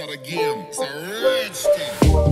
not a game, it's a thing.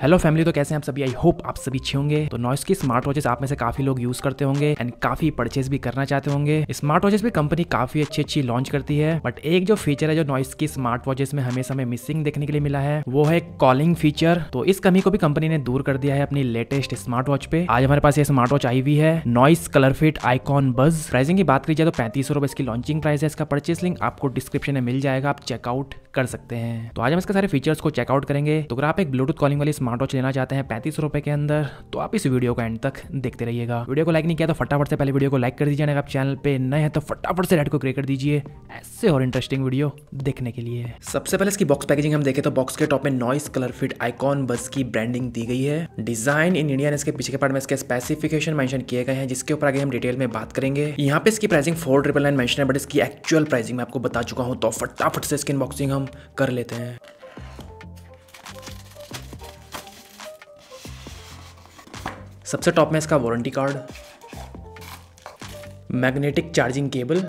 Hello family तो कैसे हैं आप सभी? आई होप आप सभी अच्छे होंगे। तो नॉइस की स्मार्ट वॉचेस आप में से काफ़ी लोग यूज़ करते होंगे एंड काफ़ी परचेज भी करना चाहते होंगे। स्मार्ट वॉचेस भी कंपनी काफ़ी अच्छी अच्छी लॉन्च करती है बट एक जो फीचर है जो नॉइस की स्मार्ट वॉचेस में हमेशा हमें मिसिंग देखने के लिए मिला है, वो है कॉलिंग फीचर तो इस कमी को भी कंपनी ने दूर कर दिया है अपनी लेटेस्ट स्मार्ट वॉच पे। आज हमारे पास ये स्मार्ट वॉच आई हुई है Noise ColorFit Icon Buzz pricing की बात करी जाए तो पैंतीस सौ इसकी लॉन्चिंग प्राइस है। इसका परचेस लिंक आपको डिस्क्रिप्शन में मिल जाएगा, आप चेकआउट कर सकते हैं। तो आज हम इसके सारे फीचर्स को चेकआउट करेंगे। तो अगर आप एक ब्लूटूथ कॉलिंग वाली स्मार्ट वॉच लेना चाहते हैं पैंतीस रुपए के अंदर तो आप इस वीडियो को एंड तक देखते रहिएगा। वीडियो को लाइक नहीं किया तो फटाफट से पहले वीडियो को लाइक कर दीजिए, अगर आप चैनल पे नए हैं तो फटाफट से रेड को क्रिएट कर दीजिए। ऐसे और इंटरेस्टिंग वीडियो देखने के लिए। सबसे पहले इसकी बॉक्स पैकेजिंग हम देखें तो बॉक्स के टॉप में नॉइस कलर फिट आइकॉन बस की ब्रांडिंग दी गई है। डिज़ाइन इन इंडिया ने इसके पीछे के पार्ट में इसके स्पेसिफिकेशन मेंशन किए गए हैं, जिसके ऊपर आगे हम डिटेल में बात करेंगे। यहाँ पे इसकी pricing four triple nine mention है बट इसकी एक्चुअल प्राइसिंग मैं आपको बता चुका हूँ तो फटाफट से इसकी अनबॉक्सिंग हम कर लेते हैं। सबसे टॉप में इसका warranty card magnetic charging cable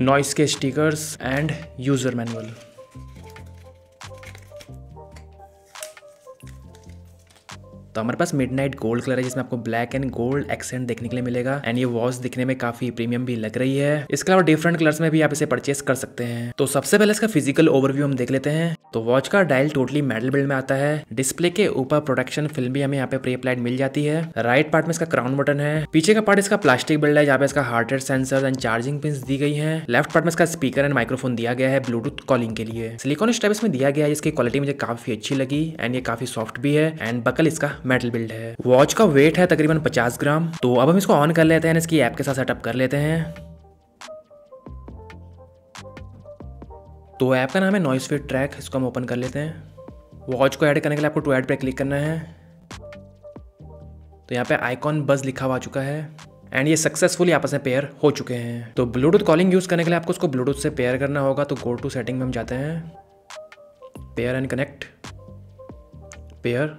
Noise के स्टिकर्स एंड यूज़र मैनुअल तो हमारे पास मिड गोल्ड कलर है, जिसमें आपको ब्लैक एंड गोल्ड एक्सेंट देखने के लिए मिलेगा। एंड ये वॉच दिखने में काफ़ी प्रीमियम भी लग रही है। इसके अलावा डिफरेंट कलर्स में भी आप इसे परचेस कर सकते हैं। तो सबसे पहले इसका फ़िज़िकल ओवरव्यू हम देख लेते हैं। तो वॉच का डायल टोटली मेडल बिल्ड में आता है। डिस्प्ले के ऊपर प्रोटेक्शन फ़िल्म भी हमें यहाँ पे प्री अप्लाइड मिल जाती है। राइट पार्ट में इसका क्राउन बटन है। पीछे का पार्ट इसका प्लास्टिक बिल्ड है, जहाँ पे इसका heart rate sensor and charging pin दी गई है। लेफ़्ट पार्ट में इसका स्पीकर एंड माइक्रोफोन दिया गया है ब्लूटूथ कॉलिंग के लिए। सिलिकॉन स्टेप इसमें दिया गया है, जिसकी क्वालिटी मुझे काफ़ी अच्छी लगी। एंड ये काफ़ी सॉफ्ट भी है। एंड बकल इसका मेटल बिल्ड है। वॉच का वेट है तकरीबन 50 ग्राम। तो अब हम इसको ऑन कर लेते हैं, इसकी ऐप के साथ सेटअप कर लेते हैं। तो ऐप का नाम है नॉइस फिट ट्रैक इसको हम ओपन कर लेते हैं। वॉच को ऐड करने के लिए आपको टू ऐड पे क्लिक करना है। तो यहाँ पे आइकॉन बज लिखा हुआ चुका है। एंड ये सक्सेसफुली आपस में पेयर हो चुके हैं। तो ब्लूटूथ कॉलिंग यूज़ करने के लिए आपको उसको ब्लूटूथ से पेयर करना होगा। तो गो टू सेटिंग में हम जाते हैं। पेयर एंड कनेक्ट पेयर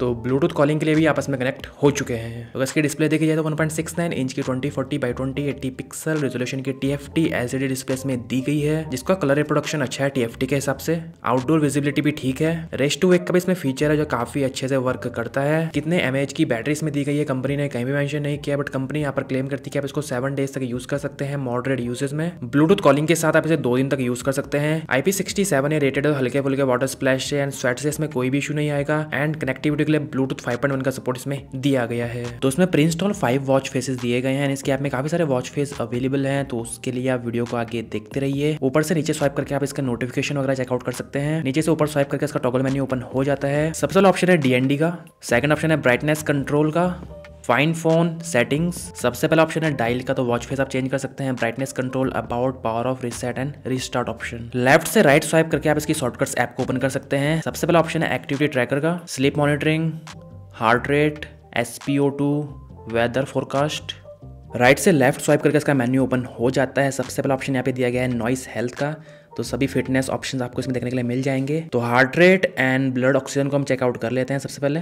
तो ब्लूटूथ कॉलिंग के लिए भी आपस में कनेक्ट हो चुके हैं। तो इसकी डिस्प्ले देखी जाए तो 1.69 इंच की 2040 बाई 2080 पिक्सल रेजोल्यूशन की T F T LCD display में दी गई है, जिसका कलर रिप्रोडक्शन अच्छा है टीएफटी के हिसाब से। आउटडोर विजिबिलिटी भी ठीक है। रेस्ट टू एक का भी इसमें फीचर है जो काफ़ी अच्छे से वर्क करता है। कितने एम की बैटरी इसमें दी गई है कंपनी ने कहीं भी मैंशन नहीं किया बट कंपनी यहाँ पर क्लेम करती है आप इसको सेवन डेज़ तक यूज़ कर सकते हैं मॉडरेट यूजेज में। ब्लूटूथ कॉलिंग के साथ आप इसे दो दिन तक यूज़ कर सकते हैं। आईपी सिक्सटी सेवन रेटेड हल्के फुल्के वाटर स्प्लैश से एंड स्वेट से इसमें कोई भी इशू नहीं आएगा। एंड कनेक्टिविटी के लिए ब्लूटूथ फाइव 5.1 का सपोर्ट इसमें दिया गया है। तो उसमें प्रिंस्टॉल फाइव वॉच फेसेस दिए गए हैं। इसके ऐप में काफ़ी सारे वॉच फेस अवेलेबल हैं। तो उसके लिए आप वीडियो को आगे देखते रहिए। ऊपर से नीचे स्वाइप करके आप इसका नोटिफिकेशन वगैरह चेकआउट कर सकते हैं। नीचे से ऊपर स्वाइप करके इसका टॉगल मेन्यू ओपन हो जाता है। सबसे ऑप्शन है डीएनडी का। सेकंड ऑप्शन है ब्राइटनेस कंट्रोल का। फाइन फ़ोन, सेटिंग्स, सबसे पहला ऑप्शन है डायल का तो वॉच फेस आप चेंज कर सकते हैं brightness control about power off reset and restart option left से राइट स्वाइप करके आप इसकी शॉर्टकट्स ऐप को ओपन कर सकते हैं। सबसे पहला ऑप्शन है एक्टिविटी ट्रैकर का sleep monitoring heart rate S weather forecast right से लेफ़्ट स्वाइप करके इसका मेन्यू ओपन हो जाता है। सबसे पहला ऑप्शन यहाँ पे दिया गया है नॉइस हेल्थ का तो सभी फिटनेस ऑप्शंस आपको इसमें देखने के लिए मिल जाएँगे। तो heart rate and blood oxygen को हम चेकआउट कर लेते हैं सबसे पहले।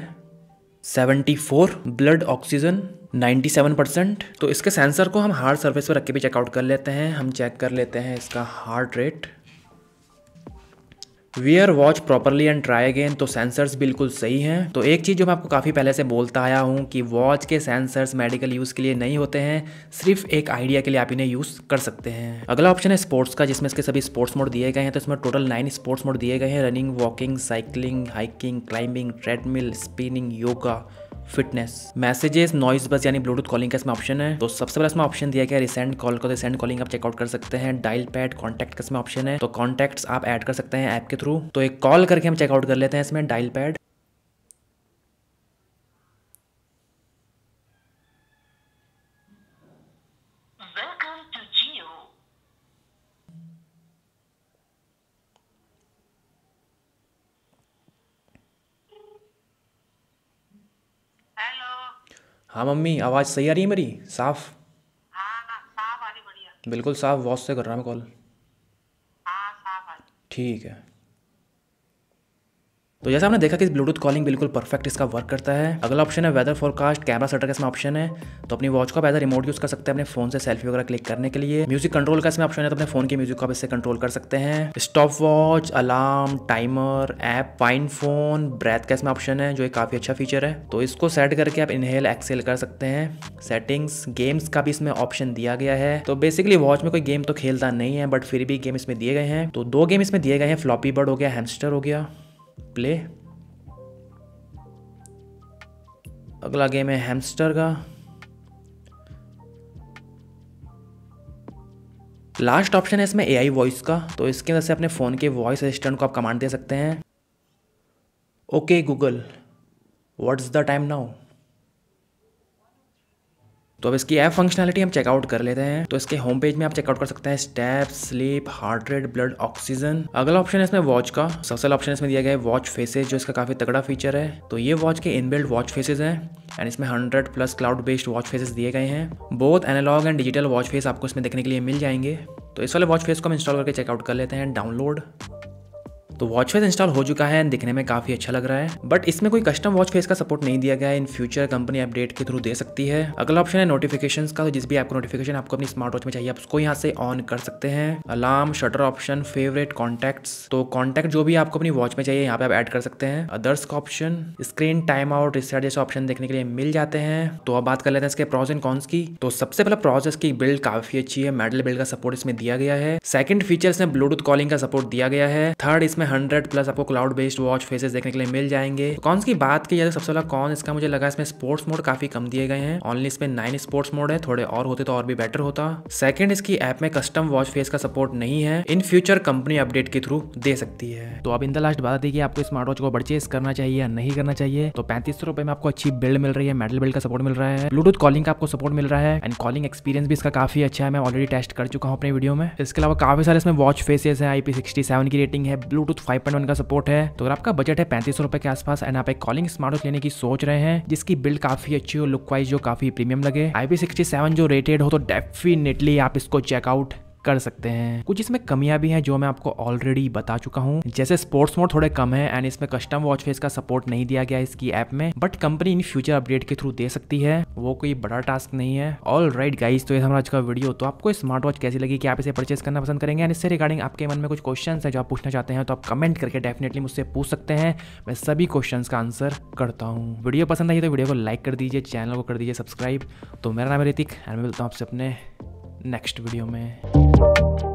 74 ब्लड ऑक्सीजन 97 परसेंट। तो इसके सेंसर को हम हार्ड सर्फेस पर रख के भी चेकआउट कर लेते हैं। हम चेक कर लेते हैं इसका heart rate wear watch properly and try again तो सेंसर्स बिल्कुल सही हैं। तो एक चीज़ जो मैं आपको काफ़ी पहले से बोलता आया हूँ कि वॉच के सेंसर्स मेडिकल यूज़ के लिए नहीं होते हैं, सिर्फ़ एक आइडिया के लिए आप इन्हें यूज़ कर सकते हैं। अगला ऑप्शन है स्पोर्ट्स का, जिसमें इसके सभी स्पोर्ट्स मोड दिए गए हैं। तो इसमें टोटल नाइन स्पोर्ट्स मोड दिए गए हैं। Running walking cycling hiking climbing treadmill spinning yoga fitness messages Noise Buzz यानी ब्लूटूथ कॉलिंग का इसमें ऑप्शन है। तो सबसे पहले इसमें ऑप्शन दिया गया रिसेंट कॉल को। रिसेंट कॉलिंग आप चेकआउट कर सकते हैं। डायल पैड कॉन्टैक्ट का इसमें ऑप्शन है। तो कॉन्टैक्ट्स आप ऐड कर सकते हैं ऐप के थ्रू तो एक कॉल करके हम चेकआउट कर लेते हैं इसमें डायल पैड हाँ मम्मी आवाज़ सही आ रही है मेरी? साफ़? हाँ साफ़ बढ़िया। बिल्कुल साफ़ वॉश से कर रहा मैं कॉल। हाँ। ठीक है। तो जैसा आपने देखा कि ब्लूटूथ कॉलिंग बिल्कुल परफेक्ट इसका वर्क करता है। अगला ऑप्शन है वेदर फोरकास्ट कैमरा सेटर का इसमें ऑप्शन है। तो अपनी वॉच का एज रिमोट यूज़ कर सकते हैं अपने फ़ोन से सेल्फी वगैरह क्लिक करने के लिए। म्यूज़िक कंट्रोल का इसमें ऑप्शन है तो अपने फ़ोन के म्यूज़िक को आप इससे कंट्रोल कर सकते हैं। Stopwatch alarm timer app find phone breath का इसमें ऑप्शन है, जो एक काफ़ी अच्छा फीचर है। तो इसको सेट करके आप इनहेल एक्सेल कर सकते हैं। सेटिंग्स गेम्स का भी इसमें ऑप्शन दिया गया है। तो बेसिकली वॉच में कोई गेम तो खेलता नहीं है बट फिर भी गेम इसमें दिए गए हैं। तो दो गेम इसमें दिए गए हैं फ्लॉपी बर्ड हो गया हैमस्टर हो गया। प्ले अगला गेम है हैमस्टर का। लास्ट ऑप्शन है इसमें एआई वॉइस का तो इसके अंदर से अपने फ़ोन के वॉइस असिस्टेंट को आप कमांड दे सकते हैं। Okay Google what's the time now तो अब इसकी ऐप फंक्शनैलिटी हम चेकआउट कर लेते हैं। तो इसके होम पेज में आप चेकआउट कर सकते हैं step sleep heart rate blood oxygen अगला ऑप्शन है इसमें वॉच का। सबसे ऑप्शन इसमें दिया गया है वॉच फेसेज जो इसका काफ़ी तगड़ा फीचर है। तो ये वॉच के इनबिल्ड वॉच फेसेज हैं एंड इसमें hundred plus cloud based watch faces दिए गए हैं। Both analogue and digital watch face आपको इसमें देखने के लिए मिल जाएँगे। तो इस वाले वॉच फेस को हम इंस्टॉल करके चेकआउट कर लेते हैं डाउनलोड तो वॉच फेस इंस्टॉल हो चुका है, दिखने में काफ़ी अच्छा लग रहा है। बट इसमें कोई कस्टम वॉच फेस का सपोर्ट नहीं दिया गया है इन फ्यूचर कंपनी अपडेट के थ्रू दे सकती है। अगला ऑप्शन है नोटिफिकेशन का तो जिस भी आपको नोटिफिकेशन आपको अपनी स्मार्ट वॉच में चाहिए, आप उसको यहाँ से ऑन कर सकते हैं। Alarm shutter option favourite contact तो कॉन्टैक्ट जो भी आपको अपनी वॉच में चाहिए, यहाँ पे आप ऐड कर सकते हैं। अदर्स का option screen time out reset जैसे ऑप्शन देखने के लिए मिल जाते हैं। तो अब बात कर लेते हैं इसके प्रॉज एंड कॉन्स की। तो सबसे पहले प्रोसेस की बिल्ड काफ़ी अच्छी है मेडल बिल्ड का सपोर्ट इसमें दिया गया है। सेकंड फीचर्स में ब्लूटूथ कॉलिंग का सपोर्ट दिया गया है। थर्ड इसमें हंड्रेड प्लस आपको क्लाउड बेस्ड वॉच फेसेस देखने के लिए मिल जाएँगे। कौन की बात की जाए सबसे पहला कौन इसका मुझे लगा इसमें स्पोर्ट्स मोड काफ़ी कम दिए गए हैं। ऑनली इसमें नाइन स्पोर्ट्स मोड है, थोड़े और होते तो और भी बेटर होता। सेकंड इसकी ऐप में कस्टम वॉच फेस का सपोर्ट नहीं है। इन फ्यूचर कंपनी अपडेट के थ्रू दे सकती है। तो अब इन द लास्ट बात थी आपको स्मार्ट वॉच को परचेज करना चाहिए या नहीं करना चाहिए। तो पैंतीस सौ में आपको अच्छी बिल्ड मिल रही है मेडल बिल्ड का सपोर्ट मिल रहा है। ब्लूटूथ कॉलिंग का आपको सपोर्ट मिल रहा है। एंड कॉलिंग एक्सपीरियंस भी इसका काफ़ी अच्छा है। मैं ऑलरेडी टेस्ट कर चुका हूँ अपने वीडियो में। इसके अलावा काफ़ी सारे इसमें वॉच फेसेस है। आईपी की रेटिंग है ब्लूटूथ पॉइंट वन का सपोर्ट है। तो अगर आपका बजट है पैंतीस रुपए के आसपास एंड आप एक कॉलिंग स्मार्ट लेने की सोच रहे हैं, जिसकी बिल्ड काफ़ी अच्छी हो लुक वाइज जो काफ़ी प्रीमियम लगे सेवन जो रेटेड हो तो डेफिनेटली आप इसको चेकआउट कर सकते हैं। कुछ इसमें कमियाँ भी हैं जो मैं आपको ऑलरेडी बता चुका हूँ। जैसे स्पोर्ट्स मोड थोड़े कम है एंड इसमें कस्टम वॉच फेस का सपोर्ट नहीं दिया गया इसकी ऐप में। But company in future update के थ्रू दे सकती है। वो कोई बड़ा टास्क नहीं है। ऑल राइट गाइज़ तो ये हमारा आज का वीडियो तो आपको स्मार्ट वॉच कैसी लगी कि आप इसे परचेस करना पसंद करेंगे? एंड इससे रिगार्डिंग आपके मन में कुछ क्वेश्चन है जो आप पूछना चाहते हैं तो आप कमेंट करके डेफिनेटली मुझसे पूछ सकते हैं। मैं सभी क्वेश्चन का आंसर करता हूँ। वीडियो पसंद आई तो वीडियो को लाइक कर दीजिए चैनल को कर दीजिए सब्सक्राइब तो मेरा नाम है ऋतिक एंड मैं मिलता हूँ आपसे अपने नेक्स्ट वीडियो में। Thank you